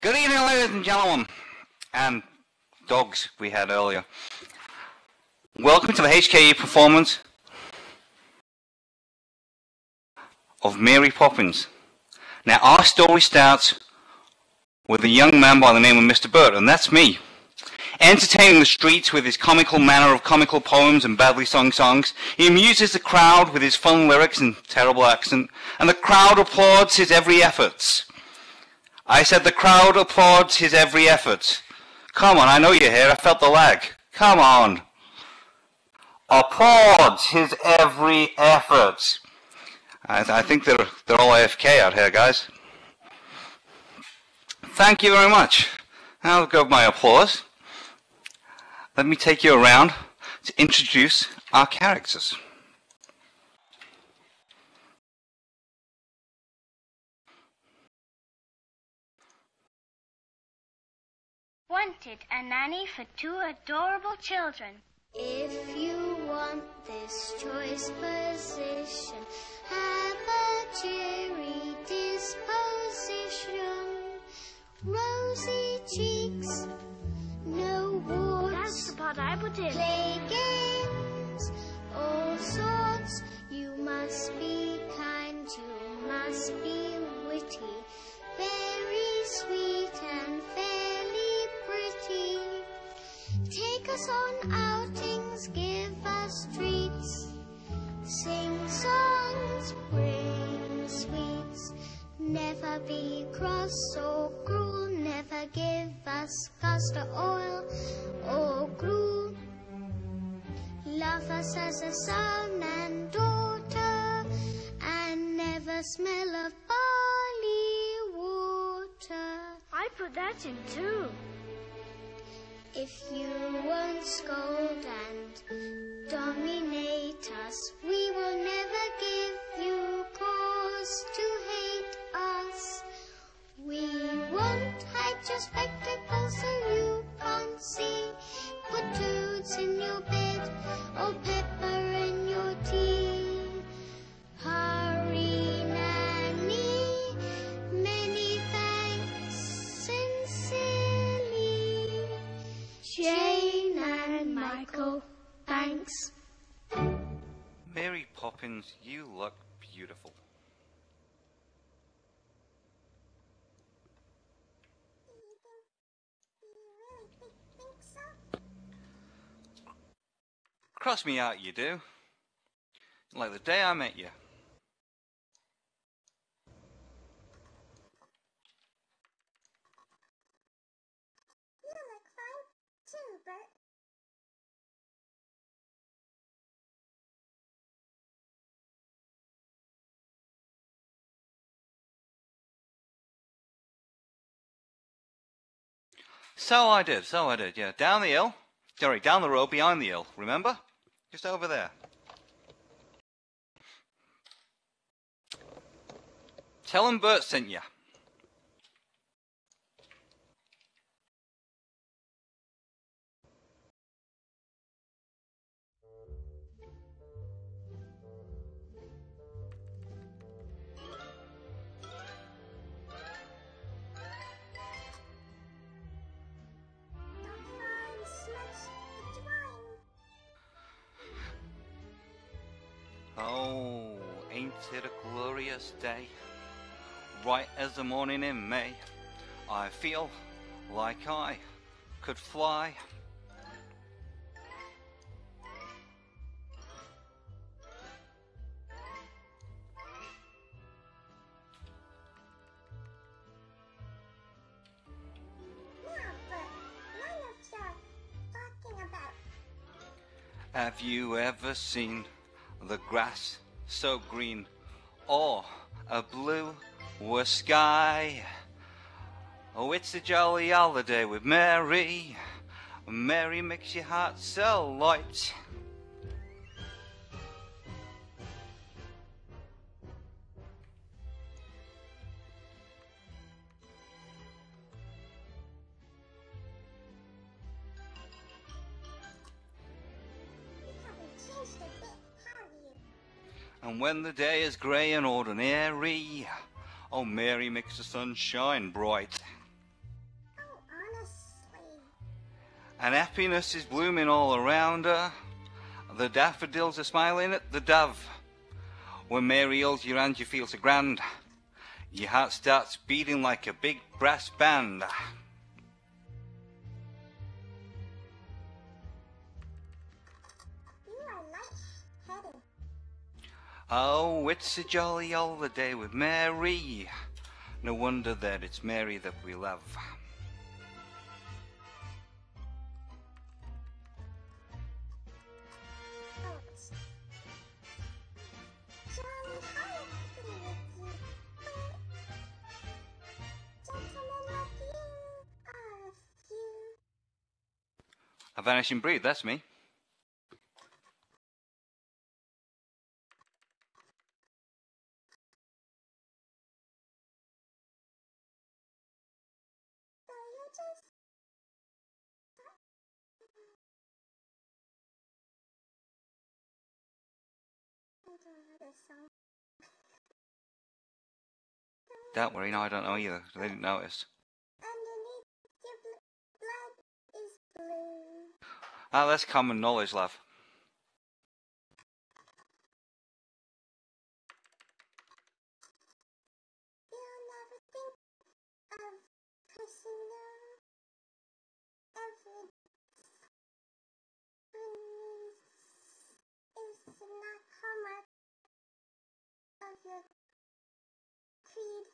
Good evening, ladies and gentlemen, and dogs we had earlier. Welcome to the HKE performance of Mary Poppins. Now, our story starts with a young man by the name of Mr. Bert, and that's me. Entertaining the streets with his comical manner of comical poems and badly sung songs, he amuses the crowd with his fun lyrics and terrible accent, and the crowd applauds his every efforts. I said the crowd applauds his every effort. Come on, I know you're here. I felt the lag. Come on. Applauds his every effort. I, th- I think they're, they're all AFK out here, guys. Thank you very much. I'll go with my applause. Let me take you around to introduce our characters. Wanted a nanny for two adorable children. If you want this choice position, have a cheery disposition, rosy cheeks, no warts. That's the part I put in. Play games, all sorts. You must be kind, you must be witty, Take us on outings, give us treats, sing songs, bring sweets. Never be cross or cruel, never give us castor oil or gruel. Love us as a son and daughter, and never smell of barley water. I put that in too. If you won't scold and dominate us, we will never give you cause to hate us. We won't hide your spectacles Poppins, you look beautiful. Cross me out, you do. Like the day I met you. So I did, so I did, yeah. Down the hill. Sorry, down the road behind the hill, remember? Just over there. Tell him Bert sent you. Oh, ain't it a glorious day? Bright as the morning in May. I feel like I could fly. Have you ever seen the grass so green or a blue sky? Oh, it's a jolly holiday with Mary. Mary makes your heart so light. And when the day is grey and ordinary, oh, Mary makes the sun shine bright. Oh, honestly. And happiness is blooming all around her. The daffodils are smiling at the dove. When Mary holds your hand, you feel so grand. Your heart starts beating like a big brass band. Oh, it's a jolly holiday with Mary. No wonder that it's Mary that we love. A vanishing breed, that's me. Just don't know this song. Don't worry, no, I don't know either. They didn't notice. Underneath your bl- blood is blue. Ah, that's common knowledge, love. Creed